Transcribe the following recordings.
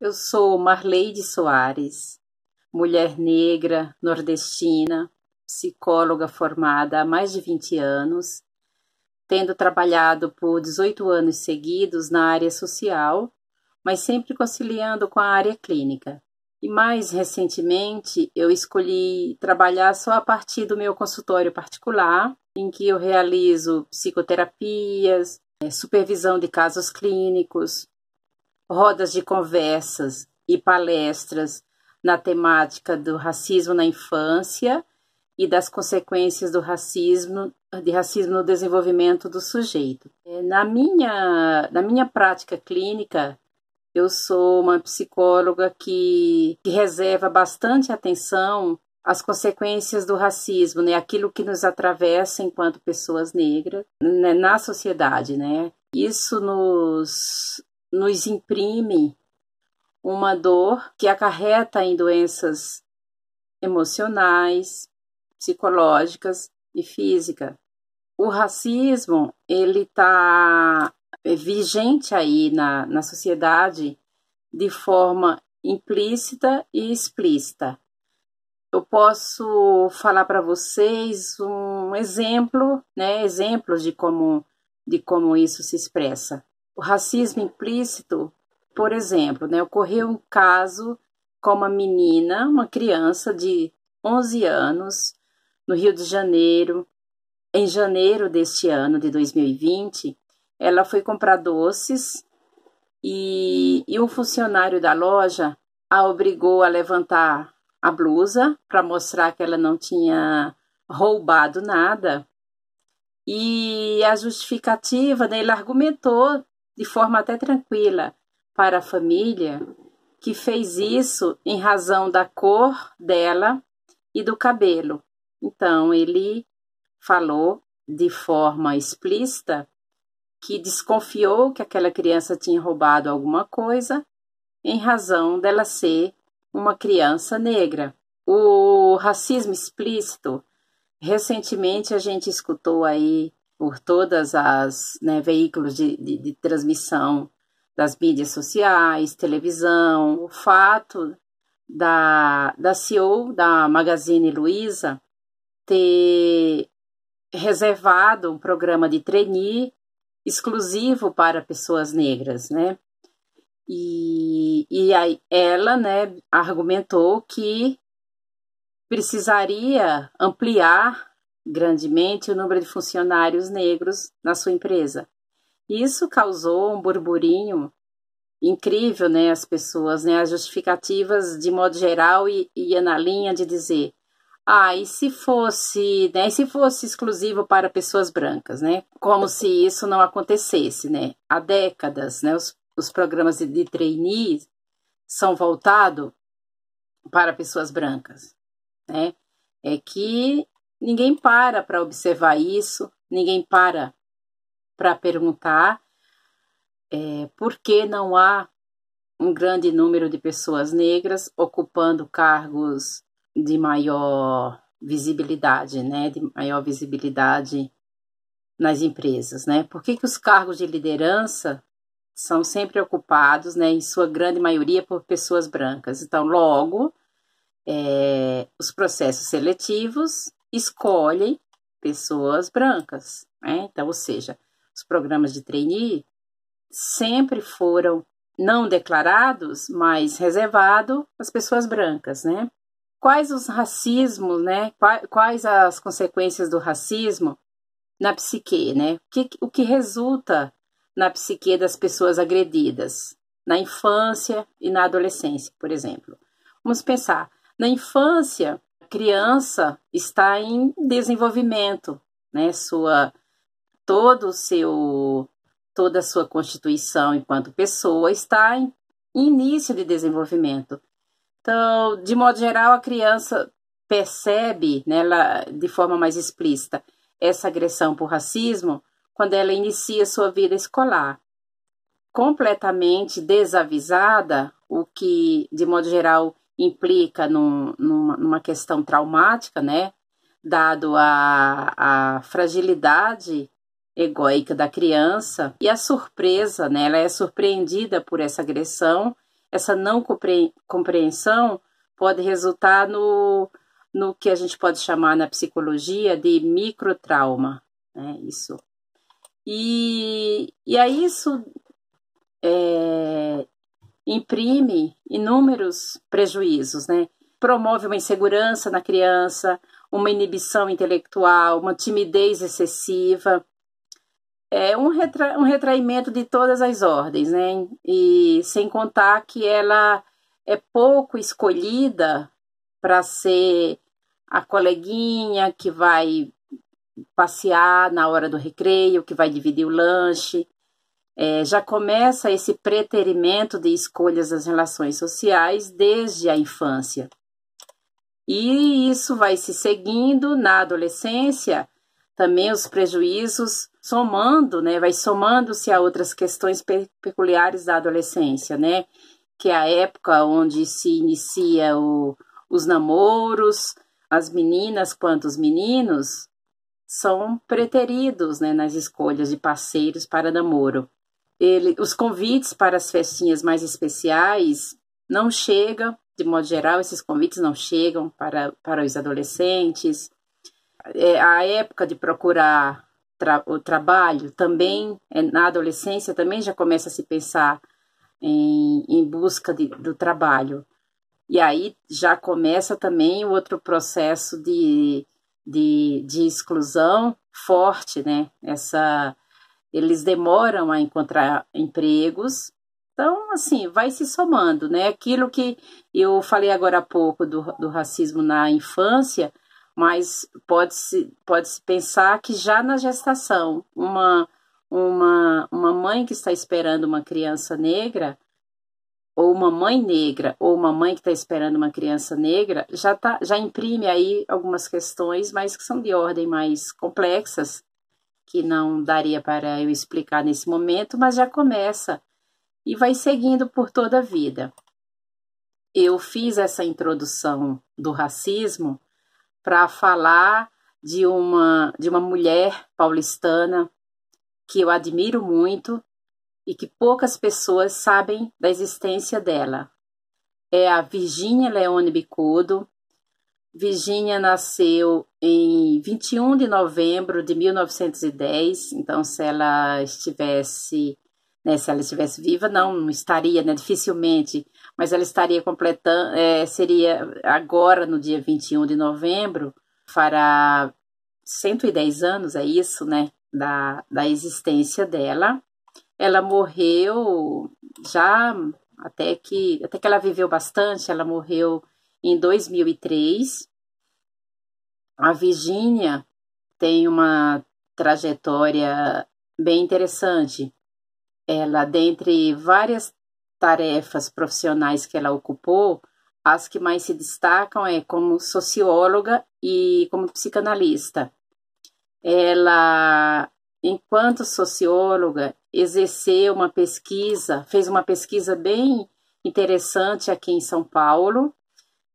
Eu sou Marleide Soares, mulher negra, nordestina, psicóloga formada há mais de 20 anos, tendo trabalhado por 18 anos seguidos na área social, mas sempre conciliando com a área clínica. E mais recentemente, eu escolhi trabalhar só a partir do meu consultório particular, em que eu realizo psicoterapias, é, supervisão de casos clínicos, rodas de conversas e palestras na temática do racismo na infância e das consequências do racismo, de racismo no desenvolvimento do sujeito. É, na minha, na minha prática clínica, eu sou uma psicóloga que, que reserva bastante atenção às consequências do racismo, né? Aquilo que nos atravessa enquanto pessoas negras né? na sociedade, né? Isso nos, nos imprime uma dor que acarreta em doenças emocionais, psicológicas e físicas. O racismo ele está vigente aí na, na sociedade de forma implícita e explícita. Eu posso falar para vocês um exemplo, né, exemplos de como, de como isso se expressa. O racismo implícito, por exemplo, né, ocorreu um caso com uma menina, uma criança de 11 anos, no Rio de Janeiro, em janeiro deste ano de 2020, ela foi comprar doces e, e um funcionário da loja a obrigou a levantar a blusa para mostrar que ela não tinha roubado nada. E a justificativa, né, ele argumentou de forma até tranquila para a família que fez isso em razão da cor dela e do cabelo. Então, ele falou de forma explícita que desconfiou que aquela criança tinha roubado alguma coisa em razão dela ser uma criança negra. O racismo explícito, recentemente a gente escutou aí por todas as né, veículos de, de, de transmissão das mídias sociais, televisão, o fato da, da CEO da Magazine Luiza ter reservado um programa de trainee exclusivo para pessoas negras, né? E, e aí ela, né, argumentou que precisaria ampliar grandemente o número de funcionários negros na sua empresa. Isso causou um burburinho incrível, né, as pessoas, né, as justificativas de modo geral e, e na linha de dizer ah, e se fosse, né, se fosse exclusivo para pessoas brancas, né? Como se isso não acontecesse, né? Há décadas, né, os, os programas de, de trainees são voltados para pessoas brancas, né? É que ninguém para para observar isso, ninguém para para perguntar é, por que não há um grande número de pessoas negras ocupando cargos de maior visibilidade, né, de maior visibilidade nas empresas, né? Por que, que os cargos de liderança são sempre ocupados, né, em sua grande maioria por pessoas brancas? Então, logo, é, os processos seletivos escolhem pessoas brancas, né? Então, ou seja, os programas de trainee sempre foram não declarados, mas reservado às pessoas brancas, né? Quais os racismos, né? Quais as consequências do racismo na psique, né? O que, o que resulta na psique das pessoas agredidas, na infância e na adolescência, por exemplo. Vamos pensar, na infância, criança está em desenvolvimento, né? Sua todo o seu toda a sua constituição enquanto pessoa está em início de desenvolvimento. Então, de modo geral, a criança percebe, né, de forma mais explícita, essa agressão por racismo quando ela inicia sua vida escolar. Completamente desavisada, o que, de modo geral, implica num, numa, numa questão traumática, né? Dado a, a fragilidade egóica da criança e a surpresa, né? Ela é surpreendida por essa agressão essa não compreensão pode resultar no, no que a gente pode chamar na psicologia de microtrauma, né? Isso. E, e aí isso é, imprime inúmeros prejuízos, né? Promove uma insegurança na criança, uma inibição intelectual, uma timidez excessiva, é um, retra, um retraimento de todas as ordens, né? E sem contar que ela é pouco escolhida para ser a coleguinha que vai passear na hora do recreio, que vai dividir o lanche. É, já começa esse preterimento de escolhas das relações sociais desde a infância. E isso vai se seguindo na adolescência, também os prejuízos somando, né, vai somando-se a outras questões pe peculiares da adolescência, né, que é a época onde se inicia o, os namoros, as meninas quanto os meninos são preteridos, né, nas escolhas de parceiros para namoro. Ele, os convites para as festinhas mais especiais não chegam, de modo geral, esses convites não chegam para, para os adolescentes. É, a época de procurar tra o trabalho também, é, na adolescência, também já começa a se pensar em, em busca de, do trabalho. E aí já começa também o outro processo de, de, de exclusão forte, né? Essa, eles demoram a encontrar empregos. Então, assim, vai se somando, né? Aquilo que eu falei agora há pouco do, do racismo na infância, mas pode-se pode -se pensar que já na gestação, uma, uma, uma mãe que está esperando uma criança negra, ou uma mãe negra, ou uma mãe que está esperando uma criança negra, já, tá, já imprime aí algumas questões, mas que são de ordem mais complexas, que não daria para eu explicar nesse momento, mas já começa e vai seguindo por toda a vida. Eu fiz essa introdução do racismo para falar de uma, de uma mulher paulistana que eu admiro muito e que poucas pessoas sabem da existência dela. É a Virgínia Leone Bicudo. Virgínia nasceu em 21 de novembro de 1910, então se ela estivesse, né, se ela estivesse viva, não, não estaria, né, dificilmente mas ela estaria completando, é, seria agora no dia 21 de novembro, fará 110 anos, é isso, né, da, da existência dela. Ela morreu já até que até que ela viveu bastante, ela morreu em 2003. A Virgínia tem uma trajetória bem interessante. Ela, dentre várias tarefas profissionais que ela ocupou, as que mais se destacam é como socióloga e como psicanalista. Ela, enquanto socióloga, exerceu uma pesquisa, fez uma pesquisa bem interessante aqui em São Paulo.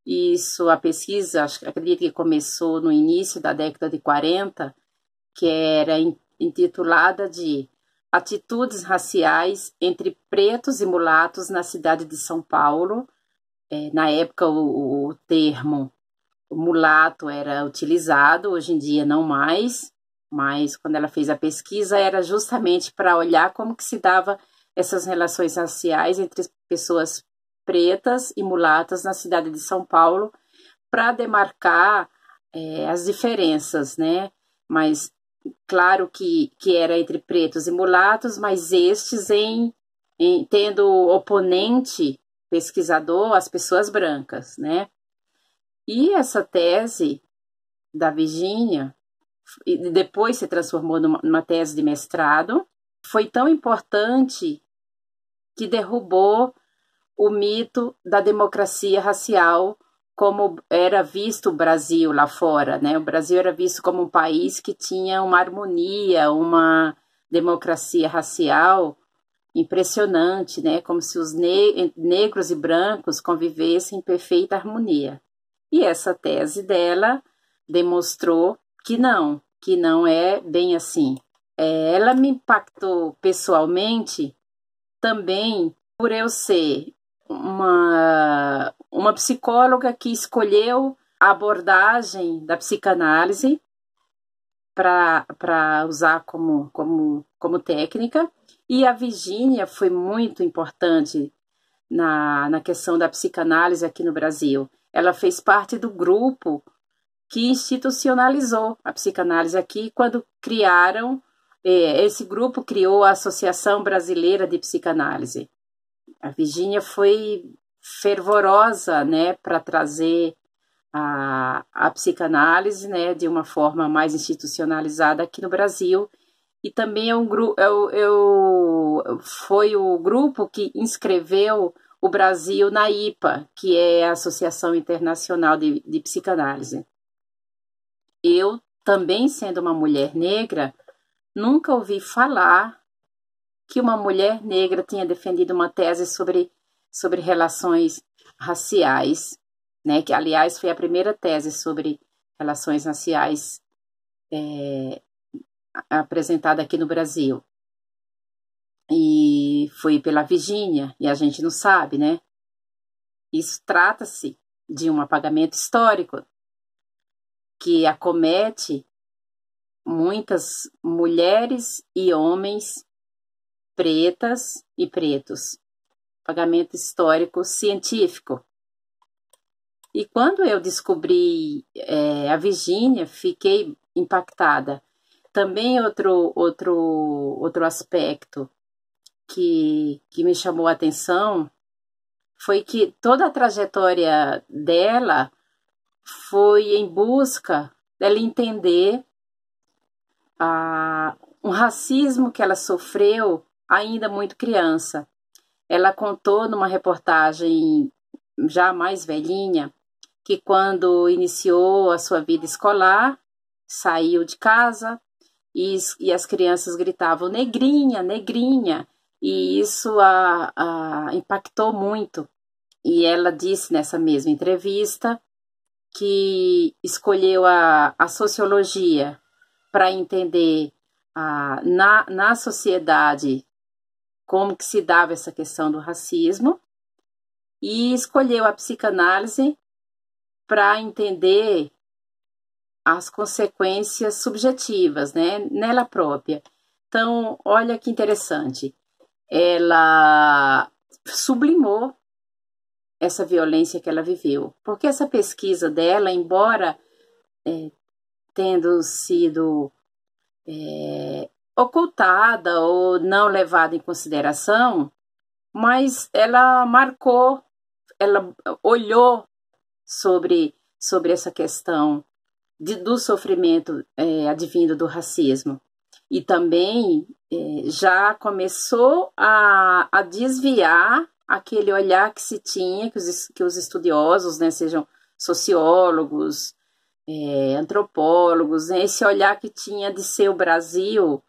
Isso, a pesquisa, acredito que começou no início da década de 40, que era intitulada de atitudes raciais entre pretos e mulatos na cidade de São Paulo. É, na época, o, o termo mulato era utilizado, hoje em dia não mais, mas quando ela fez a pesquisa era justamente para olhar como que se dava essas relações raciais entre pessoas pretas e mulatas na cidade de São Paulo, para demarcar é, as diferenças, né? Mas claro que, que era entre pretos e mulatos, mas estes em, em tendo oponente pesquisador as pessoas brancas, né? E essa tese da Virgínia, depois se transformou numa, numa tese de mestrado, foi tão importante que derrubou o mito da democracia racial como era visto o Brasil lá fora, né? O Brasil era visto como um país que tinha uma harmonia, uma democracia racial impressionante, né? Como se os ne negros e brancos convivessem em perfeita harmonia. E essa tese dela demonstrou que não, que não é bem assim. É, ela me impactou pessoalmente também por eu ser uma, uma psicóloga que escolheu a abordagem da psicanálise para usar como, como, como técnica. E a Virginia foi muito importante na, na questão da psicanálise aqui no Brasil. Ela fez parte do grupo que institucionalizou a psicanálise aqui quando criaram, eh, esse grupo criou a Associação Brasileira de Psicanálise. A Virginia foi fervorosa, né, para trazer a, a psicanálise, né, de uma forma mais institucionalizada aqui no Brasil. E também é um grupo, eu, eu, foi o grupo que inscreveu o Brasil na IPA, que é a Associação Internacional de, de Psicanálise. Eu, também sendo uma mulher negra, nunca ouvi falar que uma mulher negra tinha defendido uma tese sobre, sobre relações raciais, né? Que, aliás, foi a primeira tese sobre relações raciais é, apresentada aqui no Brasil. E foi pela Virgínia, e a gente não sabe, né? Isso trata-se de um apagamento histórico que acomete muitas mulheres e homens pretas e pretos. Pagamento histórico científico. E quando eu descobri é, a Virgínia, fiquei impactada. Também outro, outro, outro aspecto que, que me chamou a atenção foi que toda a trajetória dela foi em busca dela entender a, um racismo que ela sofreu ainda muito criança. Ela contou numa reportagem já mais velhinha que quando iniciou a sua vida escolar, saiu de casa e, e as crianças gritavam negrinha, negrinha, e isso a, a impactou muito. E ela disse nessa mesma entrevista que escolheu a, a sociologia para entender a, na, na sociedade como que se dava essa questão do racismo e escolheu a psicanálise para entender as consequências subjetivas, né, nela própria. Então, olha que interessante. Ela sublimou essa violência que ela viveu. Porque essa pesquisa dela, embora é, tendo sido é, ocultada ou não levada em consideração, mas ela marcou, ela olhou sobre, sobre essa questão de, do sofrimento é, advindo do racismo. E também é, já começou a, a desviar aquele olhar que se tinha, que os, que os estudiosos, né, sejam sociólogos, é, antropólogos, né, esse olhar que tinha de ser o Brasil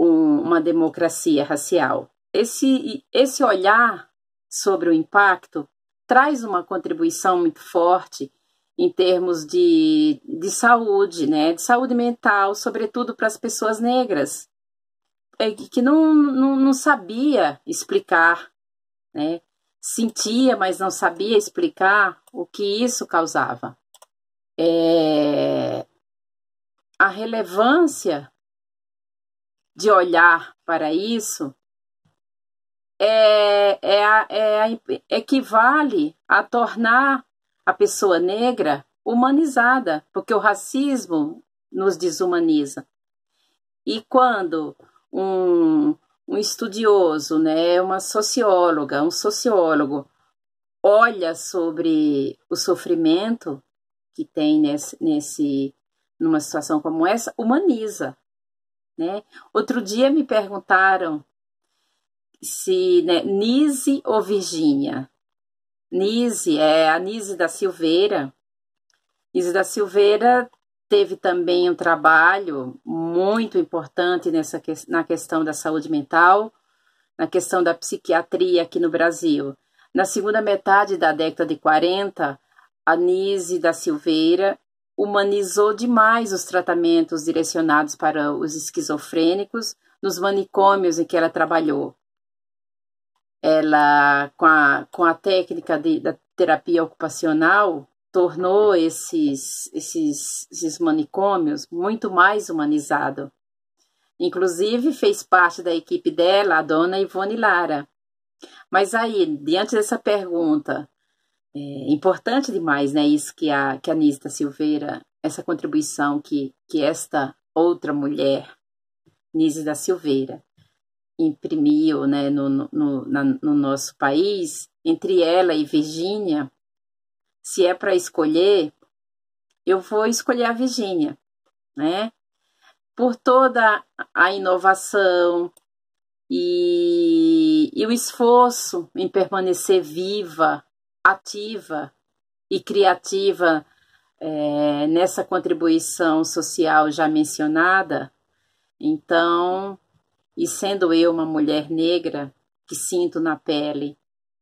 um, uma democracia racial. Esse, esse olhar sobre o impacto traz uma contribuição muito forte em termos de, de saúde, né, de saúde mental, sobretudo para as pessoas negras, é, que não, não, não sabia explicar né? Sentia, mas não sabia explicar o que isso causava. É... A relevância de olhar para isso é, é, é, equivale a tornar a pessoa negra humanizada, porque o racismo nos desumaniza. E quando um, um estudioso, né, uma socióloga, um sociólogo olha sobre o sofrimento que tem nesse, nesse numa situação como essa, humaniza, né? Outro dia me perguntaram se né, Nise ou Virgínia. Nise é a Nise da Silveira. Nise da Silveira teve também um trabalho muito importante nessa na questão da saúde mental, na questão da psiquiatria aqui no Brasil. Na segunda metade da década de 40, a Nise da Silveira humanizou demais os tratamentos direcionados para os esquizofrênicos nos manicômios em que ela trabalhou. ela, com a, com a técnica de, da terapia ocupacional, tornou esses, esses, esses manicômios muito mais humanizados. Inclusive, fez parte da equipe dela a dona Ivone Lara. Mas aí, diante dessa pergunta, é importante demais, né? Isso que a, que a Nista Silveira, essa contribuição que, que esta outra mulher, Nise da Silveira, imprimiu né, no, no, na, no nosso país, entre ela e Virgínia, se é para escolher, eu vou escolher a Virgínia, né? Por toda a inovação e, e o esforço em permanecer viva, ativa e criativa é, nessa contribuição social já mencionada. Então, e sendo eu uma mulher negra que sinto na pele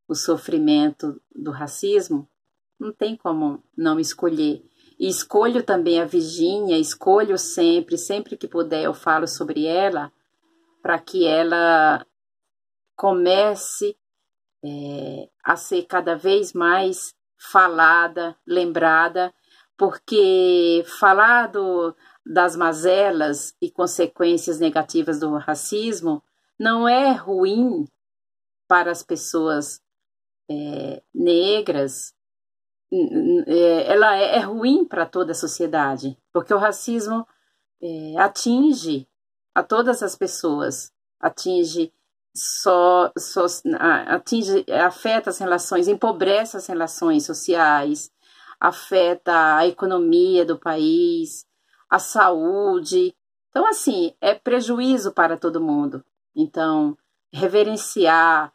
o sofrimento do racismo, não tem como não escolher. E escolho também a Virgínia, escolho sempre, sempre que puder eu falo sobre ela, para que ela comece é, a ser cada vez mais falada, lembrada, porque falar do, das mazelas e consequências negativas do racismo não é ruim para as pessoas é, negras, é, ela é, é ruim para toda a sociedade, porque o racismo é, atinge a todas as pessoas, atinge só, só atinge, afeta as relações, empobrece as relações sociais, afeta a economia do país, a saúde. Então, assim, é prejuízo para todo mundo. Então, reverenciar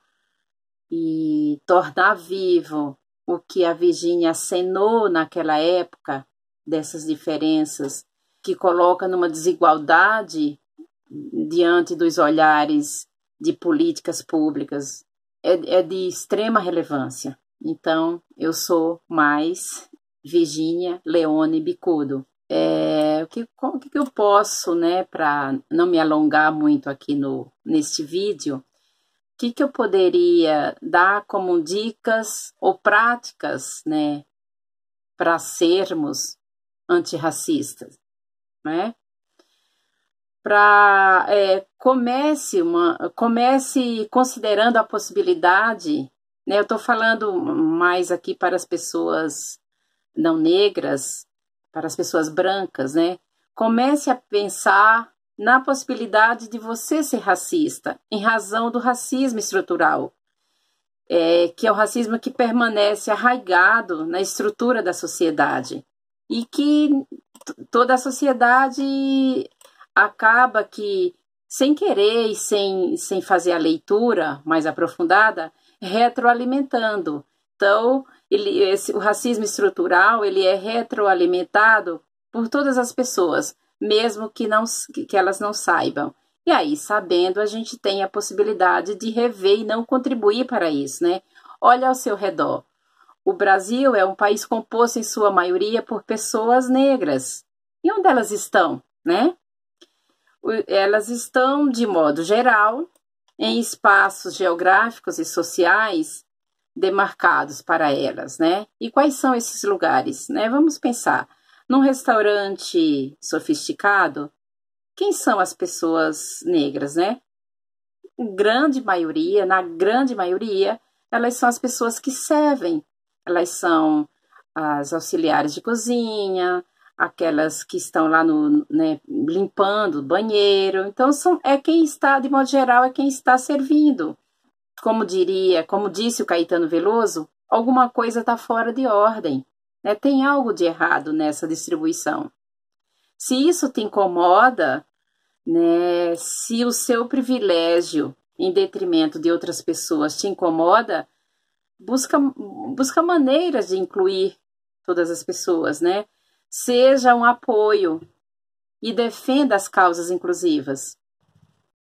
e tornar vivo o que a Virgínia acenou naquela época dessas diferenças, que coloca numa desigualdade diante dos olhares de políticas públicas, é, é de extrema relevância. Então, eu sou mais Virgínia Leone Bicudo. É, o que, o que eu posso, né, para não me alongar muito aqui no, neste vídeo, que, que eu poderia dar como dicas ou práticas, né, para sermos antirracistas, né? Para é, comece uma comece considerando a possibilidade, né? Eu estou falando mais aqui para as pessoas não negras, para as pessoas brancas, né? Comece a pensar na possibilidade de você ser racista, em razão do racismo estrutural, é, que é o racismo que permanece arraigado na estrutura da sociedade e que toda a sociedade acaba que, sem querer e sem, sem fazer a leitura mais aprofundada, retroalimentando. Então, ele, esse, o racismo estrutural ele é retroalimentado por todas as pessoas, mesmo que, não, que elas não saibam. E aí, sabendo, a gente tem a possibilidade de rever e não contribuir para isso, né? Olha ao seu redor. O Brasil é um país composto, em sua maioria, por pessoas negras. E onde elas estão, né? Elas estão, de modo geral, em espaços geográficos e sociais demarcados para elas, né? E quais são esses lugares, né? Vamos pensar. Num restaurante sofisticado, quem são as pessoas negras, né? Grande maioria, na grande maioria, elas são as pessoas que servem. Elas são as auxiliares de cozinha, aquelas que estão lá no, né, limpando o banheiro. Então, são, é quem está, de modo geral, é quem está servindo. Como diria, como disse o Caetano Veloso, alguma coisa está fora de ordem. Né? Tem algo de errado nessa distribuição. Se isso te incomoda, né, se o seu privilégio em detrimento de outras pessoas te incomoda, busca, busca maneiras de incluir todas as pessoas, né? Seja um apoio e defenda as causas inclusivas.